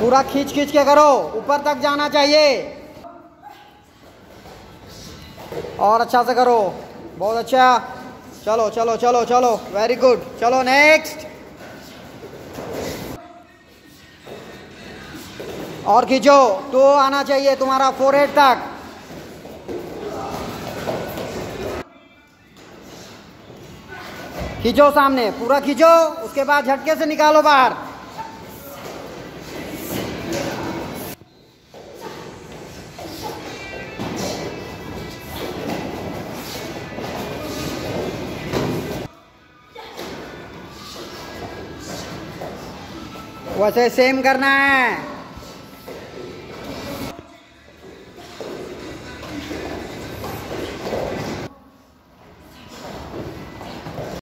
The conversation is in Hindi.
पूरा खींच खींच के करो। ऊपर तक जाना चाहिए। और अच्छा से करो। बहुत अच्छा। चलो चलो चलो चलो। वेरी गुड चलो नेक्स्ट और खींचो। तो आना चाहिए तुम्हारा फोर तक। खींचो सामने पूरा खींचो उसके बाद झटके से निकालो बाहर। वैसे सेम करना है।